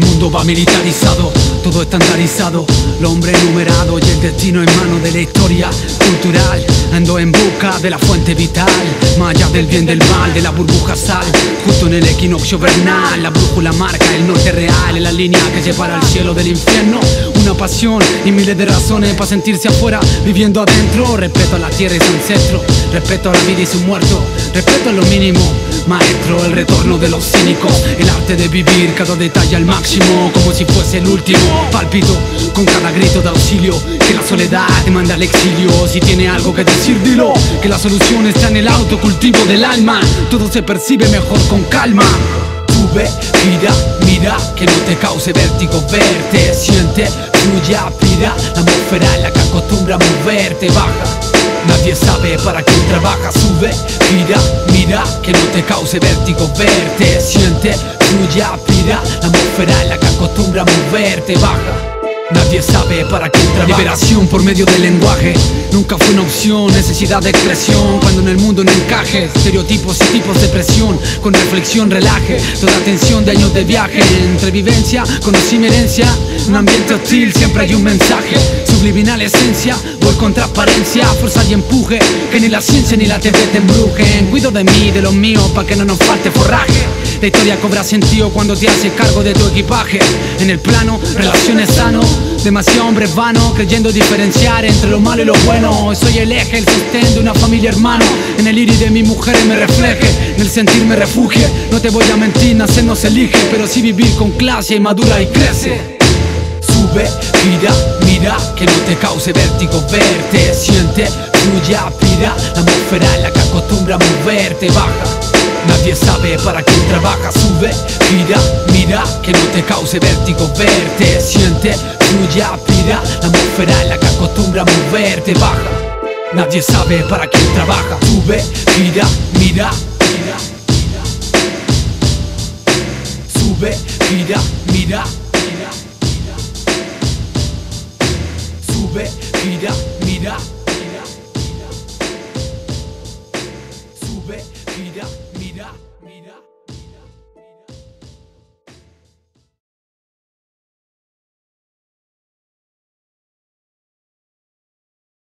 va militarizado, todo estandarizado, el hombre numerado y el destino en mano de la historia cultural. Ando en busca de la fuente vital, más del bien del mal, de la burbuja sal, justo en el equinoccio vernal, la brújula marca el norte real, en la línea que separa el cielo del infierno. Una pasión y miles de razones para sentirse afuera, viviendo adentro. Respeto a la tierra y su ancestro, respeto a la vida y su muerto, respeto a lo mínimo. Maestro, el retorno de los cínicos, el arte de vivir cada detalle al máximo, como si fuese el último. Palpito con cada grito de auxilio, que la soledad te manda al exilio. Si tiene algo que decir, dilo, que la solución está en el autocultivo del alma. Todo se percibe mejor con calma. Sube, gira, mira, que no te cause vértigo verte, siente, fluye, pira, la atmósfera la que acostumbra moverte, baja. Nadie sabe para quién trabaja, sube, gira, mira, que no te cause vértigo verte, siente, fluye, pira, la atmósfera en la que acostumbra moverte, baja. Nadie sabe para quién trabaja. Liberación por medio del lenguaje. Nunca fue una opción, necesidad de expresión. Cuando en el mundo no encaje Estereotipos y tipos de presión. Con reflexión relaje. Toda tensión de años de viaje. Entre vivencia, herencia Un ambiente hostil, siempre hay un mensaje. Subliminal esencia, voy con transparencia Fuerza y empuje, que ni la ciencia ni la TV te embrujen. Cuido de mí, de los míos, pa' que no nos falte forraje. La historia cobra sentido cuando te haces cargo de tu equipaje. En el plano, relaciones sano. Demasiado hombre vano, creyendo diferenciar entre lo malo y lo bueno. Soy el eje, el sostén de una familia hermano. En el iris de mi mujer me refleje, en el sentir me refugie. No te voy a mentir, nacer no se elige, pero sí vivir con clase, madura y crece. Sube, gira, mira, que no te cause vértigo verte. Siente, fluye, pira, la atmósfera en la que acostumbra moverte, baja. Nadie sabe para quién trabaja, sube, gira, mira, que no te cause vértigo verte, siente, pira, la atmósfera en la que acostumbra moverte, baja. Nadie sabe para quién trabaja, sube, gira, mira, mira, mira. Sube, gira, mira, mira. Sube, gira, mira,